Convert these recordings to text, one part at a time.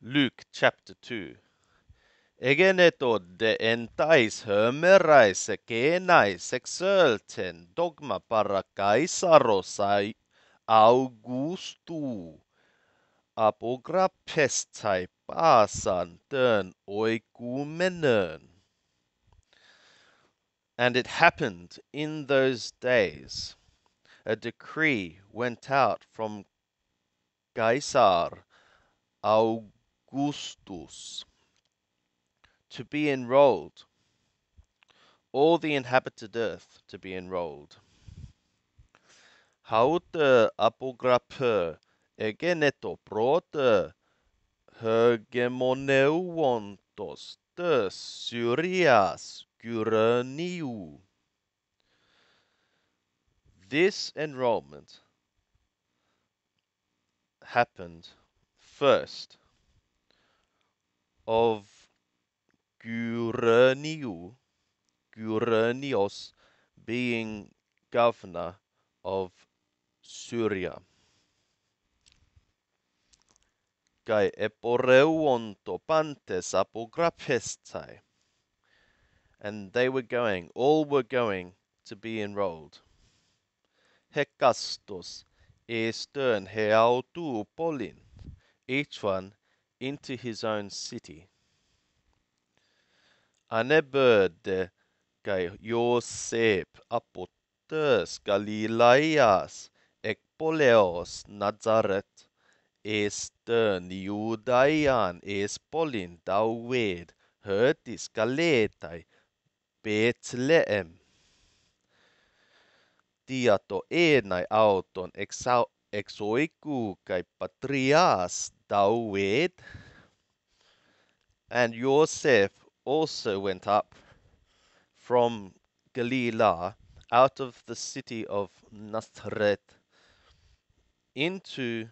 Luke chapter 2. Egeneto de entais dogma para Augustu. Apograpestai oigumenen. And it happened in those days, a decree went out from Caesar Augustus to be enrolled, all the inhabited earth to be enrolled. Haute apographe egeneto prote hegemoneuontos de Syrias Guraniu. This enrollment happened first of Guraniu, Guranios being governor of Syria. Kai eporeuon to pantes apograpestai. And they were going, all were going to be enrolled. Hekastos estern heautu polin, each one into his own city. Aneböde kai Josep apotes Galileas ek poleos Nazaret estern Judaian es polin daued hurtis galetai Bethlehem Diato enai auton exau exoiku kai patrias Dawed. And Joseph also went up from Galilee out of the city of Nazareth into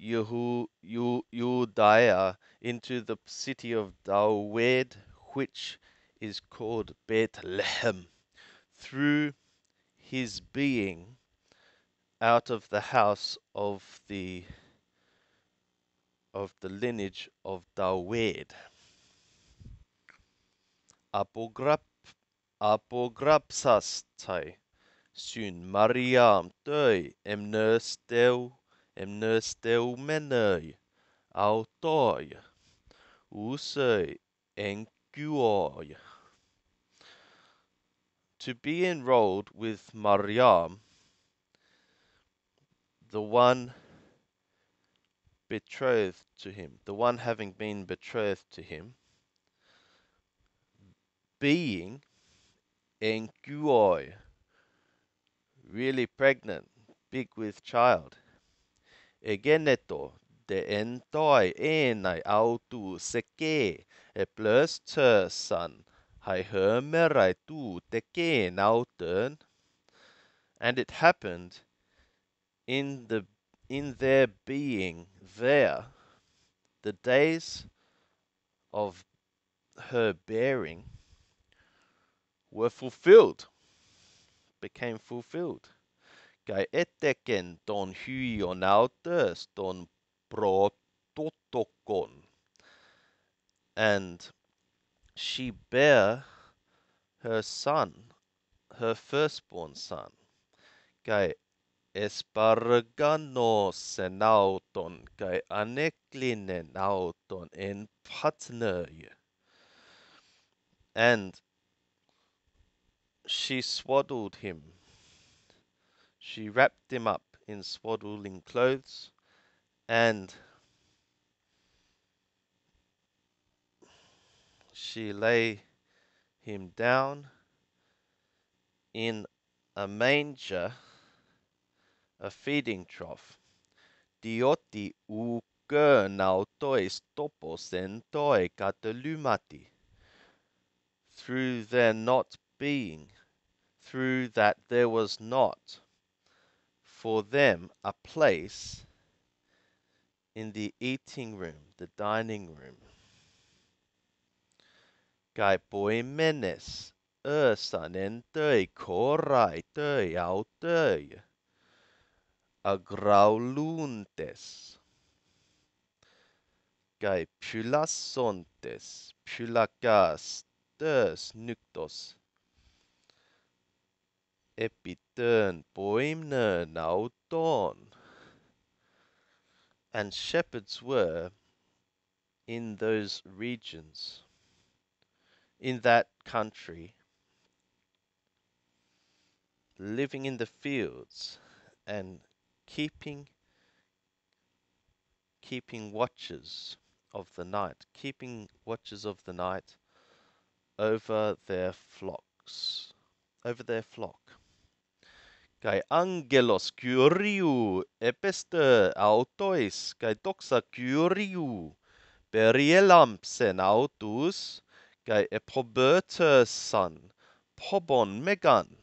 Yehu, into the city of Dawed, which is called Bethlehem, through his being out of the house of the of the lineage of Dawed. Apograp apograpsastai syn Mariam döi emnösteu emnösteu menöi autoi usei enguoi. To be enrolled with Mariam, the one betrothed to him, the one having been betrothed to him, being enguoi, really pregnant, big with child. Egeneto de entoi enai autu seke e plus son hai hermerai tu teke nauten. And it happened in the in their being there, the days of her bearing were fulfilled, became fulfilled. Kai eteken ton hyon autes ton prototokon. And she bare her son, her firstborn son. Kai esparganos en auton, kai aneklinen auton en patnøy. And she swaddled him. She wrapped him up in swaddling clothes and she lay him down in a manger, a feeding trough. Dioti uke nautois topos entoi katalumati. Through their not being, through that there was not for them a place in the eating room, the dining room. Kai poimenes ösan en töi korai töi au. Agrauluntes. kai pylasontes, pylakas, tes nyktos. Epitern poimne nauton. And shepherds were in those regions, in that country, living in the fields and keeping keeping watches of the night, keeping watches of the night over their flocks, over their flock. Kai angelos kyriou epeste autois, kai doxa kyriou Berielamsen autus, kai eprobertus son, pobon megan.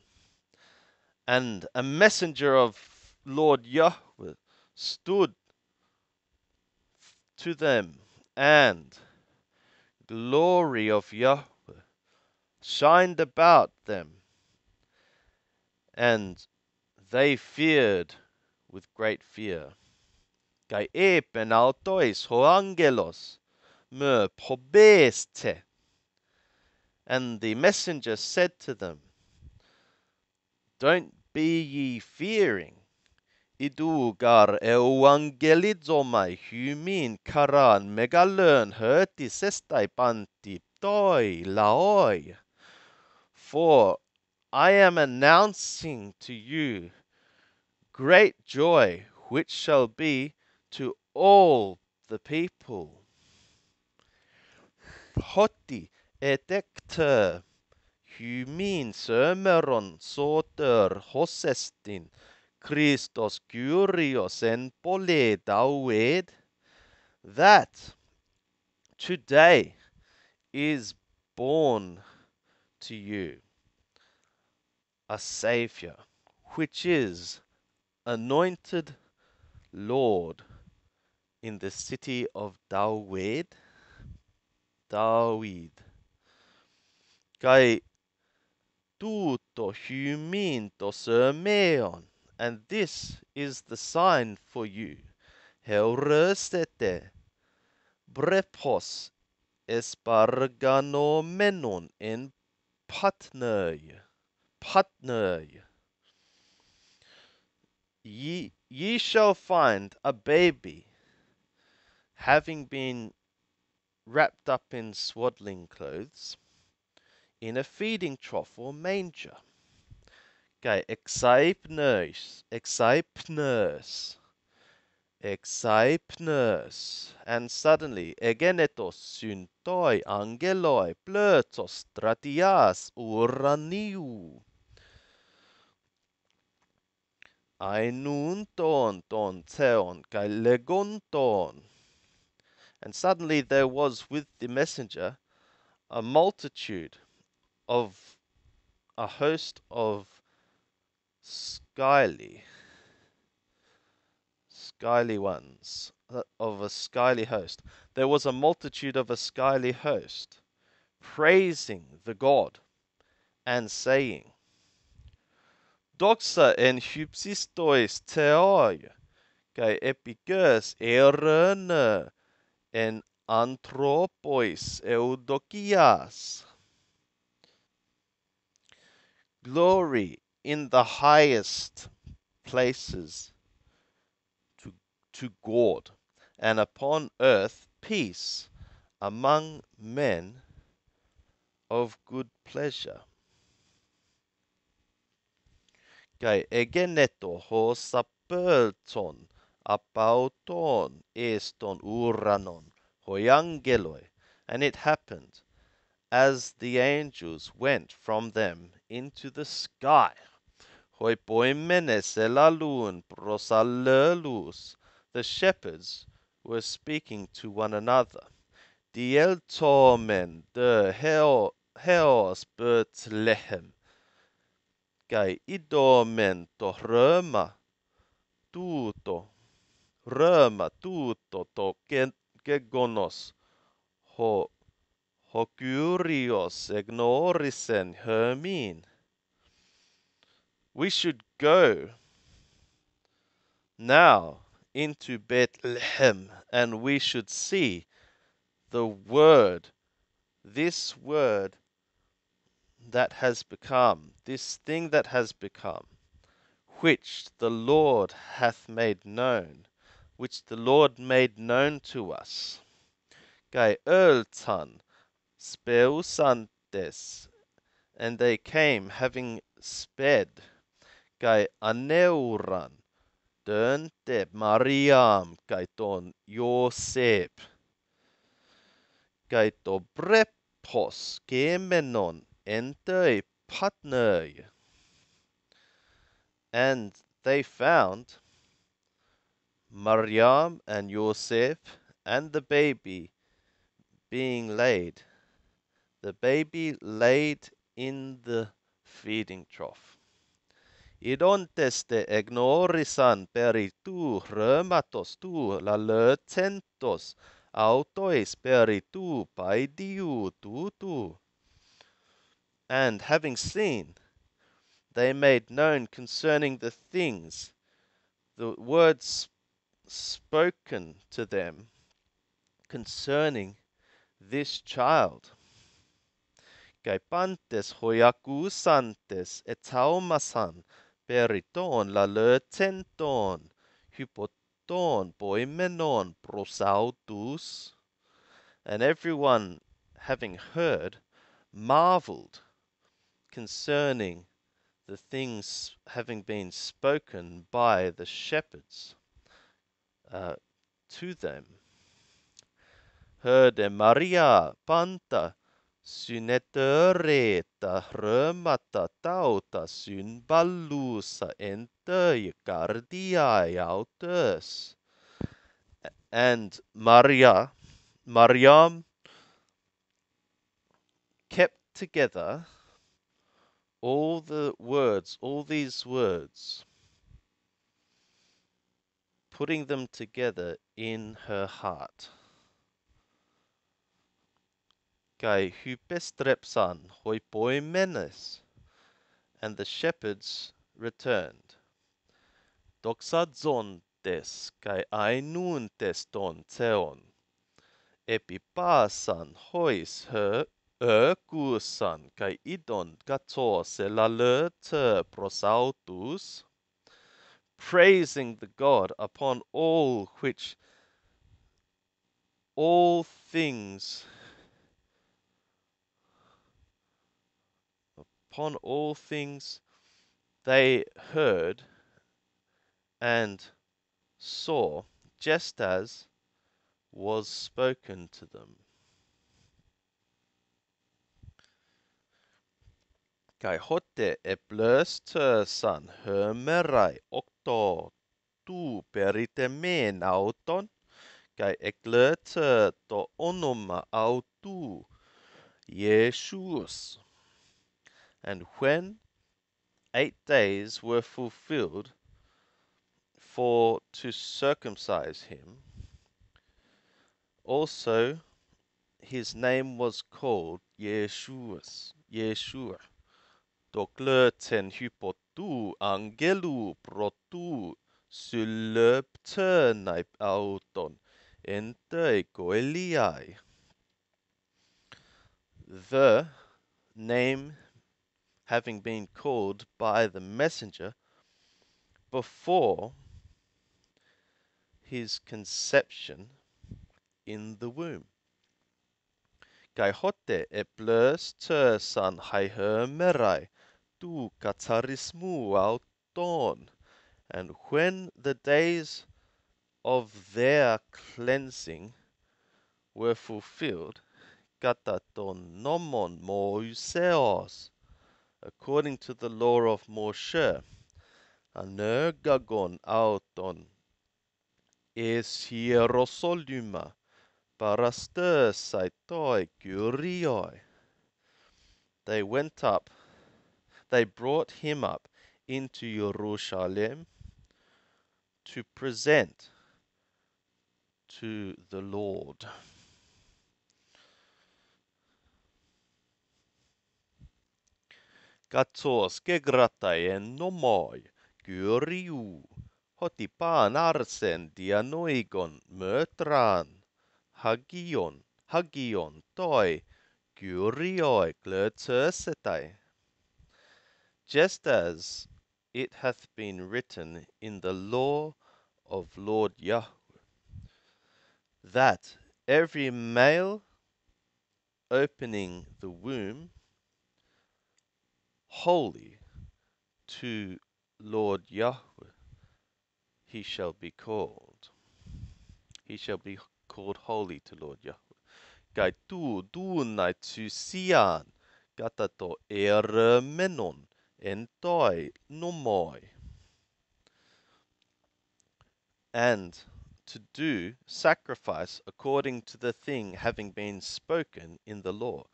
And a messenger of Lord Yahweh stood to them, and glory of Yahweh shined about them, and they feared with great fear. Kai epen autois ho angelos, me probeste. And the messenger said to them, Don't be ye fearing. Idugar euangelizomai hymin karan megalön hurtis estai panti toi laoi. For I am announcing to you great joy which shall be to all the people hoti etekter hymin sömeron soter hosestin Christos Kyrios en pole daued that today is born to you a Savior, which is anointed Lord in the city of Dawed Dawid. Kai tuto huminto sermeon, and this is the sign for you. Heurestete brepos esparganomenon en patnei. Patnei. Ye, ye shall find a baby having been wrapped up in swaddling clothes, in a feeding trough or manger. Okay, exaipnus, exaipnus, exaipnus, and suddenly egenetos syntoi angeloi pleutos stratias uraniu. Ainun ton ton theon kai legonton and suddenly there was with the messenger a multitude of a host of skyly, skyly ones, uh, of a skyly host. There was a multitude of a skyly host, praising the God and saying, Doxa en hypsistois teoi, kai epikers erene en anthropois eudokias. Glory in the highest places to, to God, and upon earth peace among men of good pleasure. Kai egeneto ho sapelton apauton eston uranon, hoiangeloi. And it happened, as the angels went from them into the sky, hoi poimenes elalun prosalelus, the shepherds were speaking to one another. Diel tomen de heo, heos Bethlehem, kai idomen to röma, tuto röma tutto to gegonos ho ho curios ignorisen hermin. We should go now into Bethlehem and we should see the word, this word that has become, this thing that has become, which the Lord hath made known, which the Lord made known to us. Gai öltan, speusantes, and they came having sped. Gai aneuran, dönte Mariam, gai ton Josep. Gai to brepos kemenon entei patnei. And they found Maryam and Yosef and the baby being laid. The baby laid in the feeding trough. Idontes de egnorisan peri tu rematos tu la letentos autois peri tu paidiu tu tu. And having seen, they made known concerning the things, the words spoken to them concerning this child. Gaipantes hoiacusantes etaumasan periton la letenton hypoton poimenon prosautus. And everyone having heard marveled concerning the things having been spoken by the shepherds uh, to them. Hörde Maria panta synetereta römata tauta syn ballusa entöi cardiae autus. And Maria, Mariam kept together all the words, all these words, putting them together in her heart. Kai hupestrepsan hoi poimenes, and the shepherds returned. Doxadzontes kai ainuntes ton theon, epipasan hois her ökusan kai idon katos elalerte prosautus, praising the God upon all which all things upon all things they heard and saw just as was spoken to them. Kai hote e blöster san hömerai okto tu perite men auton, kai e glöter to onoma autu, Jesus. And when eight days were fulfilled for to circumcise him, also his name was called Yeshuas, Yeshua. Doklöten hypotu angelu protu sylöptönai auton entei koeliai. The name having been called by the messenger before his conception in the womb. Kai hote e blös ter san hai merai tu katarismu auton. And when the days of their cleansing were fulfilled, kataton nomon moiseos, according to the law of Moshe, anergagon auton es hierosoluma parastes saitoi curioi. They went up they brought him up into Jerusalem to present to the Lord. Katos kegratai en nomoi, gyriu, hoti paan arsen dianoigon mötran, hagion, hagion toi gurioi glurtursetai. Just as it hath been written in the law of Lord Yahweh, that every male opening the womb holy to Lord Yahweh he shall be called. He shall be called holy to Lord Yahweh. Kai tu dunai tu sian gata to ere menon en toi. And to do sacrifice according to the thing having been spoken in the law.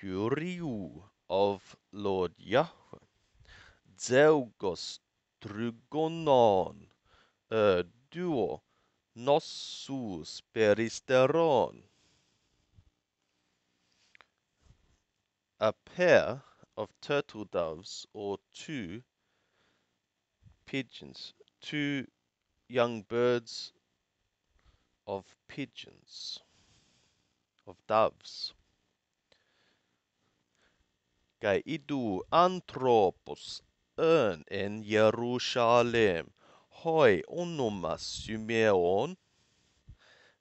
Guriu of Lord Yahweh. Zeugos er duo nossus peristeron. A pair of turtle doves or two pigeons, two young birds of pigeons, of doves. Kai idu anthropos en Jerusalem, hoi Simeon.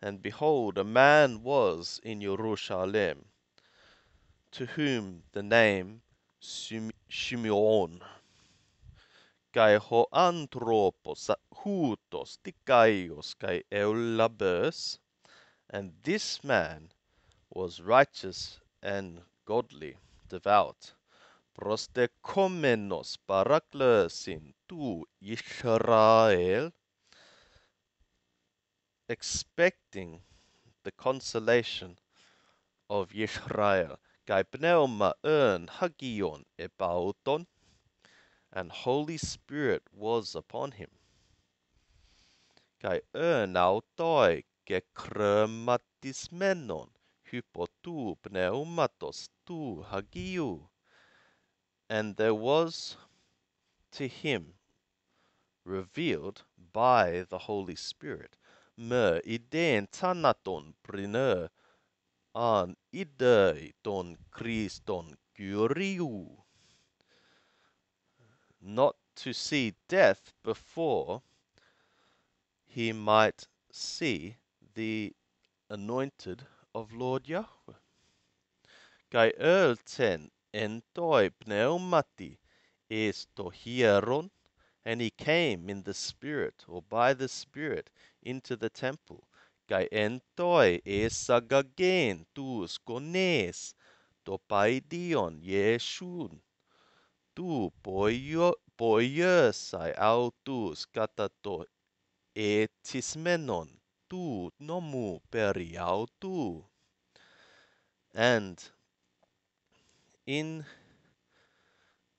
And behold, a man was in Jerusalem, to whom the name Simeon. Kai ho anthropos hutos kai and this man was righteous and godly, devout prostekomenos paraklesin tu Israel, expecting the consolation of Israel. Kai pneuma ern hagion ebauton, and Holy Spirit was upon him. Kai ern autoi menon hypotu pneumatos tu hagiu and there was to him revealed by the Holy Spirit. Me iden tanaton priner an ide don Christon gyriu. Not to see death before he might see the anointed of Lord Yahweh. Gai ten entoi pneumati esto hieron, and he came in the Spirit, or by the Spirit, into the temple. Kai entoi esagagen tus kones, to paidion Yeshun. Tu poiesai autus katato etismenon, tu nomu periautu. And in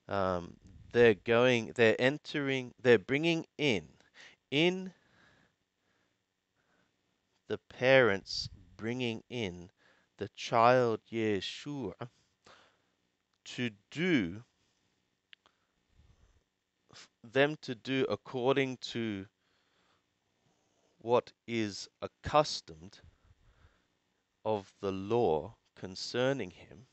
um, they're going they're entering they're bringing in in the parents bringing in the child Yeshua to do them to do according to what is accustomed of the law concerning him.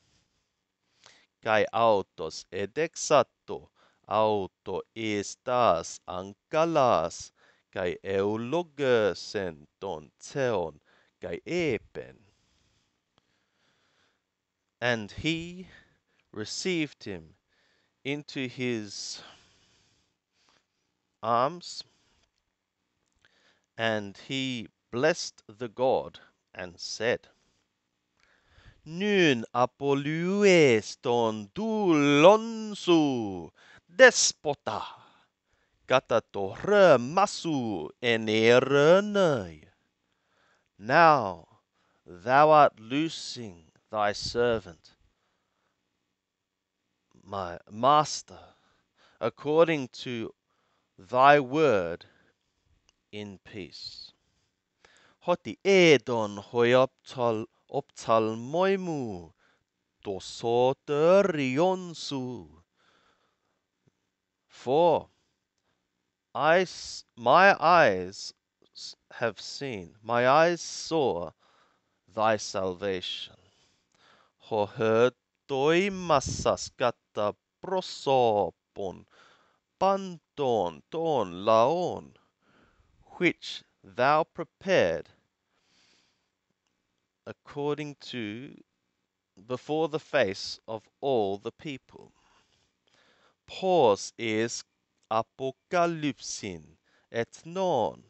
Kai autos edexato auto estas ankalas kai eulogesen ton theon kai epen. And he received him into his arms and he blessed the God and said Nun apolues ton dulonsu despota kata torre masu enerenei. Now thou art loosing thy servant, my master, according to thy word in peace. Hoti edon hoioptol optalmoimu dosoterionsu. For I, my eyes have seen, my eyes saw thy salvation. Ho toi massas kata prosopon, panton ton laon, which thou prepared according to before the face of all the people. Pause is apocalypsin et non,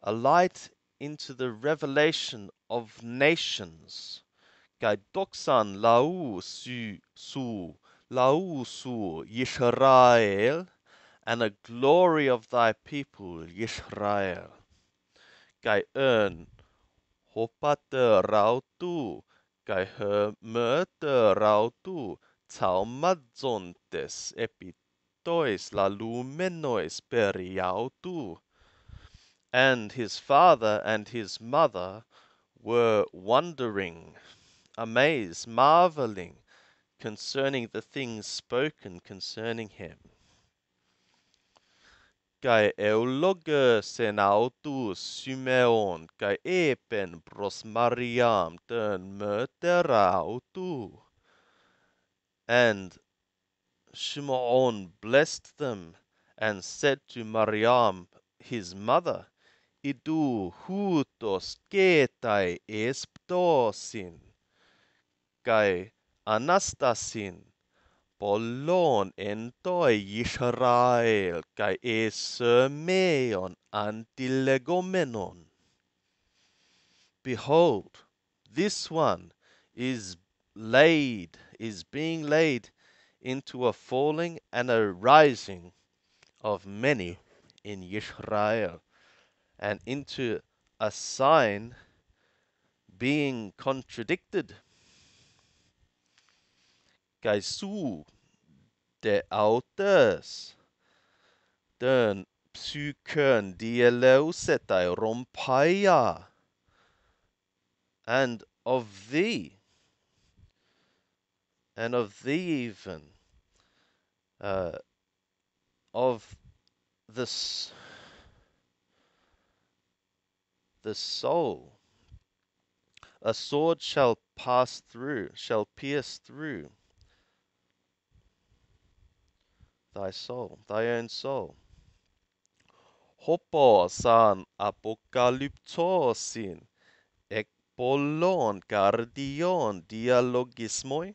a light into the revelation of nations. Kai doxan lau su su lau su Yisrael, and a glory of thy people Yisrael. Kai earn hopate rautu, kai her murte rautu, taumadzontes epitois la lumenois periautu and his father and his mother were wondering, amazed, marveling concerning the things spoken concerning him. kai eulog senautus Simeon kai epen pros Mariam ten meterautu. And Shimon blessed them and said to Mariam his mother, Idu hutos ketai esptosin, kai anastasin, polon entoi Israel, kai esemeon antilegomenon. Behold, this one is laid, is being laid into a falling and a rising of many in Israel and into a sign being contradicted. Gaisu de auteurs den psyken dieleusetai rompaia and of thee and of thee even uh, of this the soul. A sword shall pass through, shall pierce through thy soul, thy own soul. Hopo san apocalyptosin ek polon cardion dialogismoi.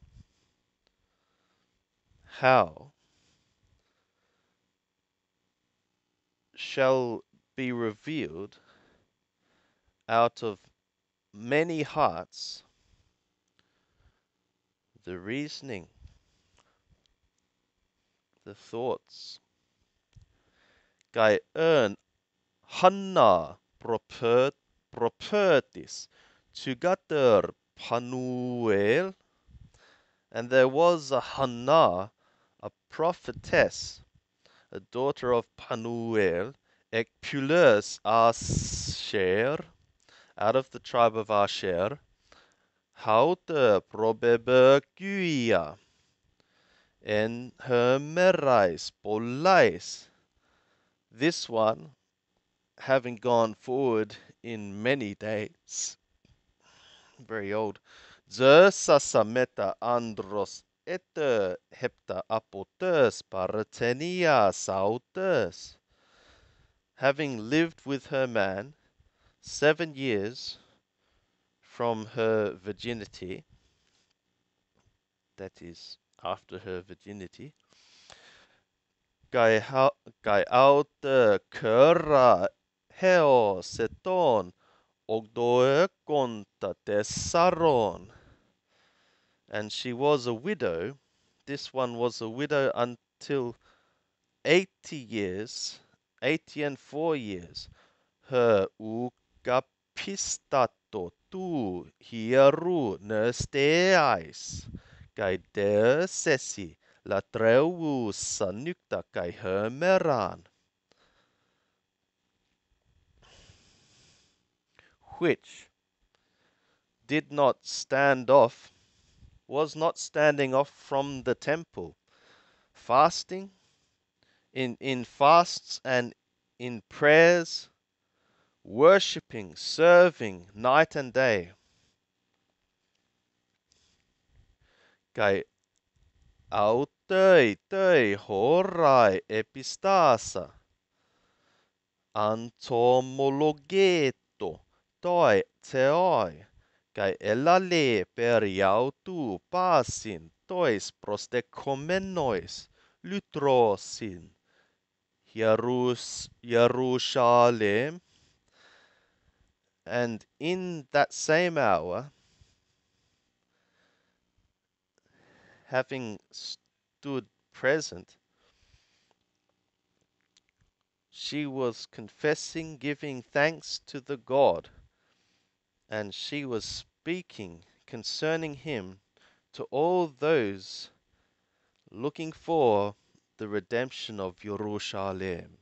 How shall be revealed out of many hearts the reasoning, the thoughts. Kai earn hanna proper, propertis tugater panuel, and there was a Hannah, a prophetess, a daughter of Panuel, Ekpulus Asher, out of the tribe of Asher, haute probeberguia, en hermerais polais. This one, having gone forward in many days, very old, Zesasameta andros ete hepta apotes paratenia sautes. Having lived with her man, seven years from her virginity, that is, after her virginity, Gai aute kera heo seton ogdoe conta tesaron. And she was a widow. This one was a widow until 80 years, 80 and 4 years. Her kapistato tu hieru nesteais, sesi la treu sanukta kai hermeran. Which did not stand off, was not standing off from the temple, fasting in, in fasts and in prayers worshipping, serving night and day. kai au tei tei horai epistasa. Antomologeto toi theoi kai elale per iautu pasin tois prostecomenois lutrosin Hierus Jerusalem and in that same hour having stood present, she was confessing, giving thanks to the God, and she was speaking concerning him to all those looking for the redemption of Jerusalem.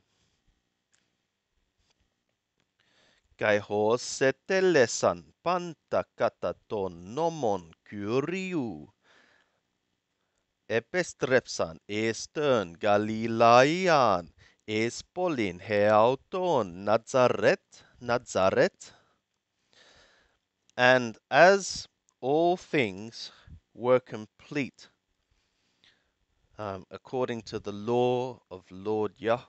Kai setelesan panta kataton nomon kyriu. Epestrepsan estön Galileian espolin heauton Nazareth, Nazareth. And as all things were complete um, according to the law of Lord Yahweh.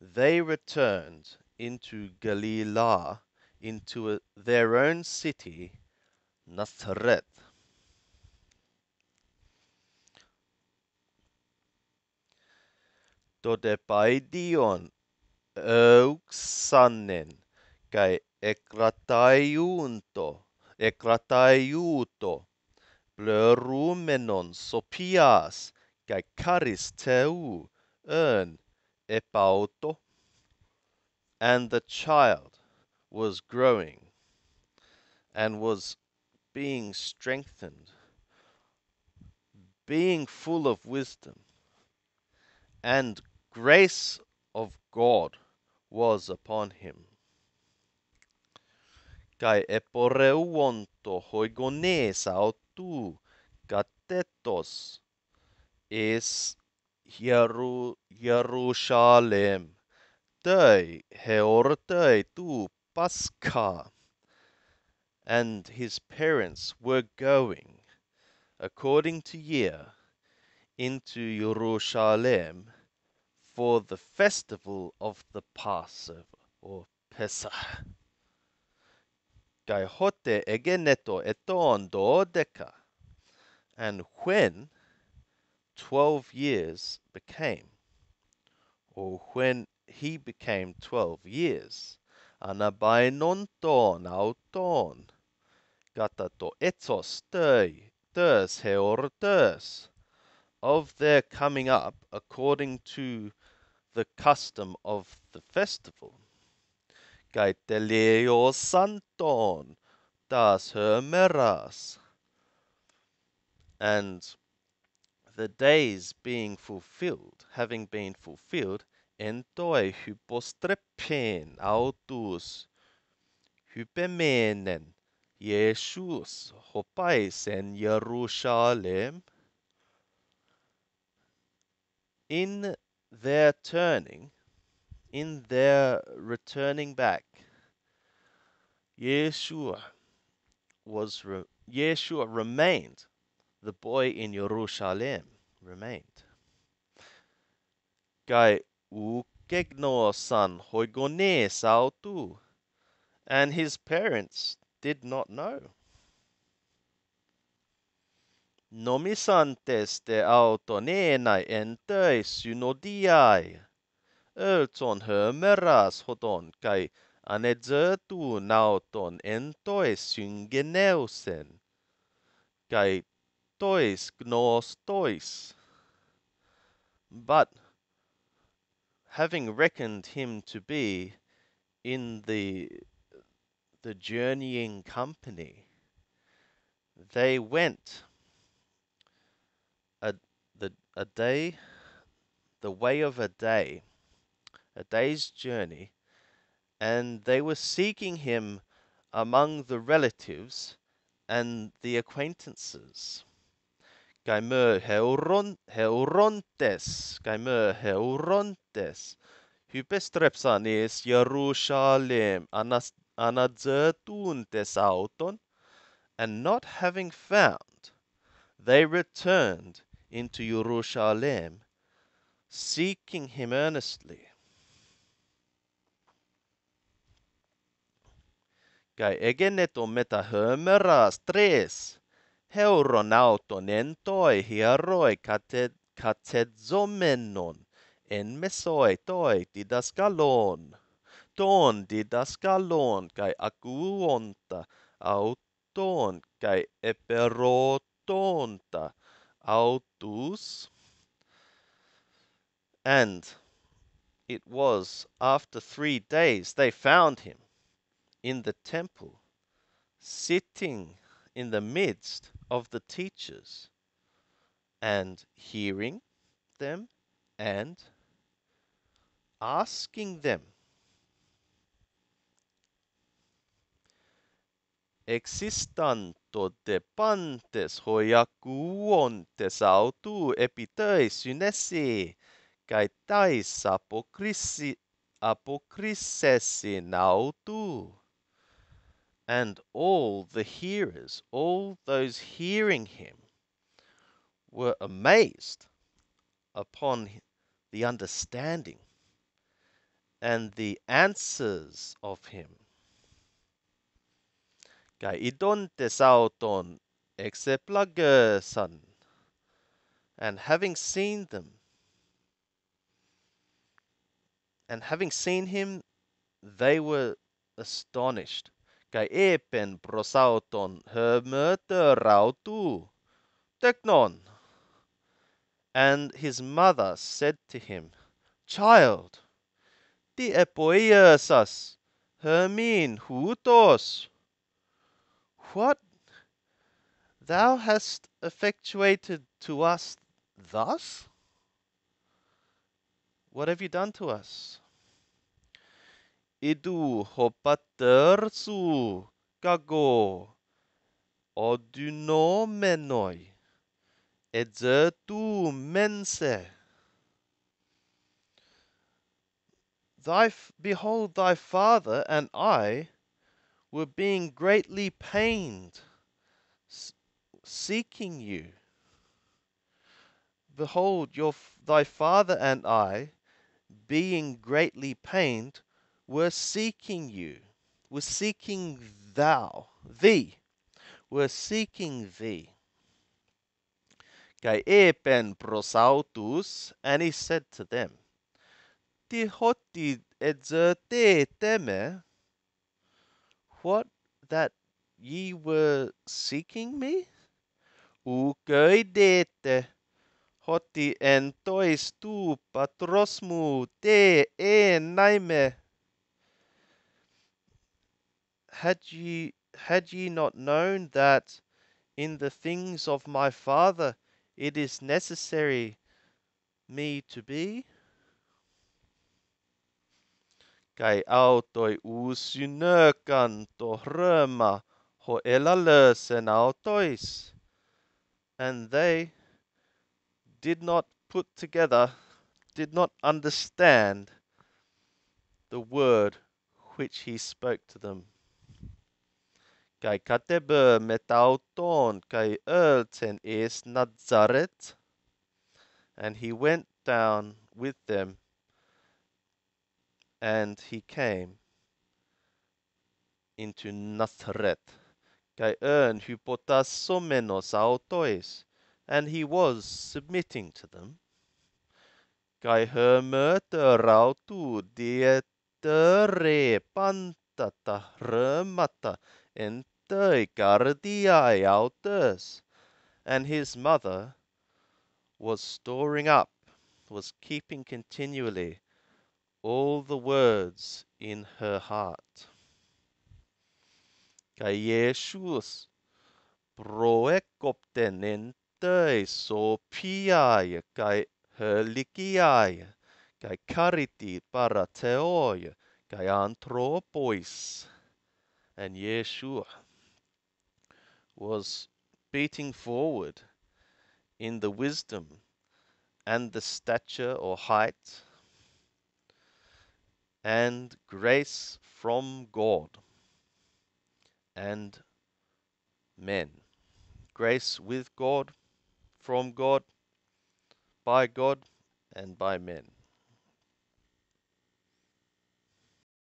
They returned into Galilee, into a, their own city, Nazareth. Dodepaidion euxanen kai ekrataiunto ekrataiuto Blörumenon sopias kai charis teu ern epauto. And the child was growing and was being strengthened, being full of wisdom, and grace of God was upon him. Kai eporeuonto hoigones aut tu katetos es Jeru Jerusalem tei heor tei tu Pascha. And his parents were going, according to year, into Jerusalem for the festival of the Passover, or Pesach. Kai hote egeneto eton dodeca. And when twelve years became, or when he became twelve years, anabainon auton, gata to etos tei, tes heor tes, of their coming up according to the custom of the festival kai te leo santon das hermeras. And the days being fulfilled, having been fulfilled, entoi hypostrepen autus hypemenen Jesus hopais en Jerusalem. In their turning, in their returning back, Yeshua was re- Yeshua remained. The boy in Jerusalem remained. Kai ukegno san hoigone sautu, and his parents did not know. Nomisantes de autonenai entei synodiai Ölton hömeras hodon kai anedzertu nauton entois syngeneusen kai tois gnos tois. But having reckoned him to be in the the journeying company, they went a day the way of a day a day's journey, and they were seeking him among the relatives and the acquaintances. Gaimer heuron, heurontes, gaimer heurontes, hypestrepsanes Jerusalem anas, anadzertuntes auton, and not having found, they returned into Jerusalem, seeking him earnestly. Kai egeneton meta hömeras tres, heuron auton entoi hieroi catetzomenon, en mesoi toi didaskalon, ton didaskalon, kai akuonta auton, kai eperotonta, autus. And it was after three days they found him in the temple, sitting in the midst of the teachers, and hearing them and asking them. Existanto de pantes hoiakuontes autu epitei synesi, kai tais apokrisi apokrisesi nautu. And all the hearers, all those hearing him, were amazed upon the understanding and the answers of him. Kai idon tesauton exeplagersan. And having seen them, and having seen him, they were astonished. Kai epen prosauton hermöterautu teknon. And his mother said to him, Child, di epoiasas hermin hutos. What? Thou hast effectuated to us thus? What have you done to us? Idu hopater su kago odunomenoi edzetu mense. Thy, behold, thy father and I were being greatly pained, seeking you. Behold, your, thy father and I, being greatly pained, were seeking you, were seeking thou, thee, were seeking thee. Kai epen prosautus, and he said to them, Ti hoti edzerte teme, what that ye were seeking me? Ukoidete hoti entois tu patrosmu te e naime. Had ye had ye not known that in the things of my father it is necessary me to be? Kai autoi usinökan to röma ho elalösen autois. And they did not put together, did not understand the word which he spoke to them. Kai katebe metauton kai erten es Nazareth. And he went down with them and he came into Nazareth. Kai earn hypotasomenos autois, and he was submitting to them. Kai hermöter rautu dietere pantata remata entei cardiae autos. And his mother was storing up, was keeping continually all the words in her heart. Kai Jesus proekopten entei sopiaia kai herlikiaia kai kariti parateoia kai anthropois. And Yeshua was beating forward in the wisdom and the stature or height and grace from God and men. Grace with God from God, by God, and by men.